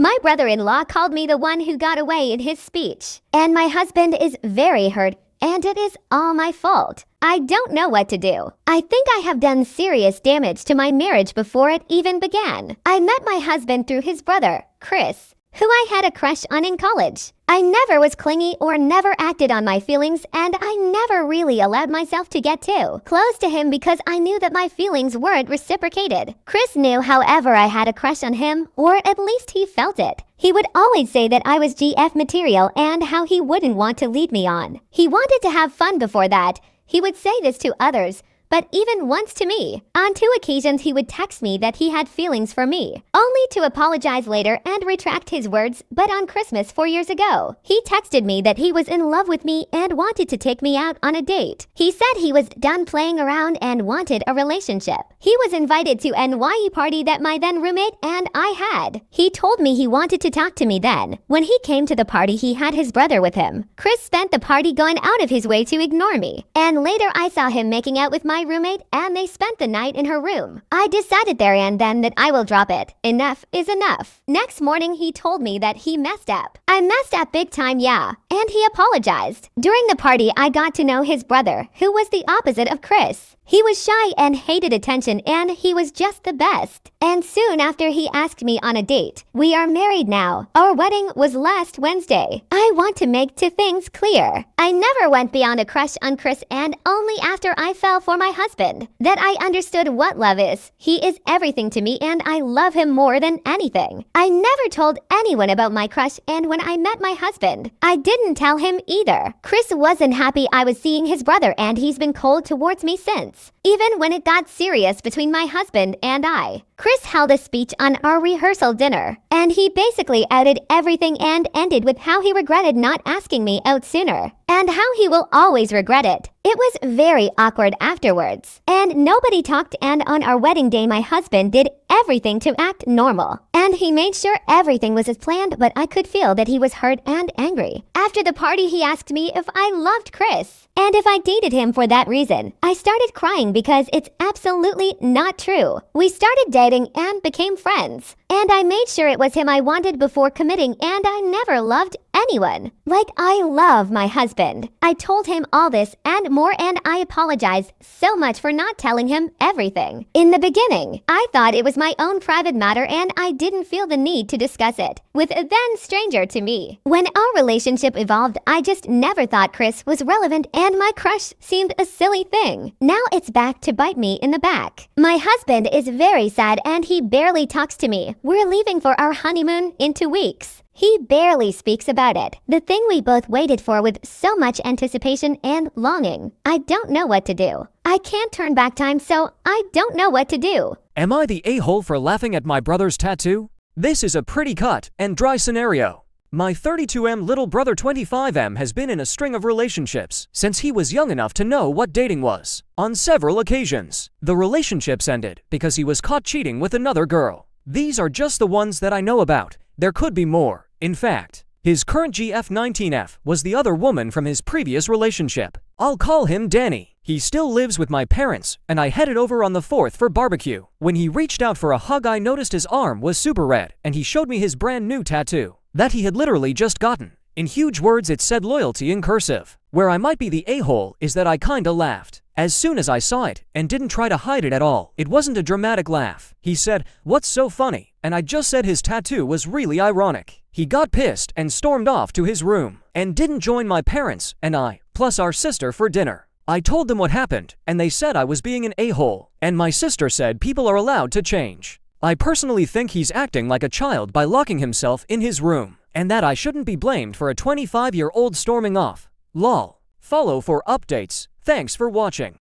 My brother-in-law called me the one who got away in his speech. And my husband is very hurt and it is all my fault. I don't know what to do. I think I have done serious damage to my marriage before it even began. I met my husband through his brother, Chris, who I had a crush on in college. I never was clingy or never acted on my feelings, and I never really allowed myself to get too close to him because I knew that my feelings weren't reciprocated. Chris knew, however, I had a crush on him, or at least he felt it. He would always say that I was GF material and how he wouldn't want to lead me on. He wanted to have fun before that. He would say this to others, but even once to me. On two occasions, he would text me that he had feelings for me, only to apologize later and retract his words, but on Christmas four years ago. He texted me that he was in love with me and wanted to take me out on a date. He said he was done playing around and wanted a relationship. He was invited to an NYE party that my then roommate and I had. He told me he wanted to talk to me then. When he came to the party, he had his brother with him. Chris spent the party going out of his way to ignore me. And later I saw him making out with my my roommate and they spent the night in her room. I decided there and then that I will drop it. Enough is enough. Next morning, he told me that he messed up. I messed up big time, yeah. And he apologized. During the party, I got to know his brother, who was the opposite of Chris. He was shy and hated attention, and he was just the best. And soon after, he asked me on a date. We are married now. Our wedding was last Wednesday. I want to make two things clear. I never went beyond a crush on Chris, and only after I fell for my husband that I understood what love is. He is everything to me, and I love him more than anything. I never told anyone about my crush, and when I met my husband, I didn't tell him either. Chris wasn't happy I was seeing his brother, and he's been cold towards me since even when it got serious between my husband and I. Chris held a speech on our rehearsal dinner, and he basically outed everything and ended with how he regretted not asking me out sooner, and how he will always regret it. It was very awkward afterwards, and nobody talked and on our wedding day my husband did everything to act normal. And he made sure everything was as planned, but I could feel that he was hurt and angry. After the party, he asked me if I loved Chris, and if I dated him for that reason. I started crying because it's absolutely not true. We started dating and became friends. And I made sure it was him I wanted before committing, and I never loved anyone. Like I love my husband. I told him all this and more, and I apologize so much for not telling him everything. In the beginning, I thought it was my own private matter, and I didn't feel the need to discuss it with a then stranger to me. When our relationship evolved, I just never thought Chris was relevant, and my crush seemed a silly thing. Now it's back to bite me in the back. My husband is very sad, and he barely talks to me. We're leaving for our honeymoon in two weeks. He barely speaks about it, the thing we both waited for with so much anticipation and longing. I don't know what to do. I can't turn back time, so I don't know what to do. Am I the a-hole for laughing at my brother's tattoo? This is a pretty cut and dry scenario. My 32M little brother 25M has been in a string of relationships since he was young enough to know what dating was. On several occasions, the relationships ended because he was caught cheating with another girl. These are just the ones that I know about. There could be more. In fact, his current GF19F was the other woman from his previous relationship. I'll call him Danny. He still lives with my parents, and I headed over on the 4th for barbecue. When he reached out for a hug, I noticed his arm was super red, and he showed me his brand new tattoo that he had literally just gotten. In huge words, it said loyalty in cursive. Where I might be the a-hole is that I kinda laughed. As soon as I saw it, and didn't try to hide it at all, it wasn't a dramatic laugh. He said, what's so funny? And I just said his tattoo was really ironic. He got pissed and stormed off to his room, and didn't join my parents and I, plus our sister for dinner. I told them what happened, and they said I was being an a-hole, and my sister said people are allowed to change. I personally think he's acting like a child by locking himself in his room, and that I shouldn't be blamed for a 25-year-old storming off. Lol. Follow for updates. Thanks for watching.